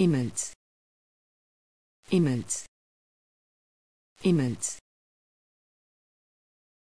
Immels Immels Immels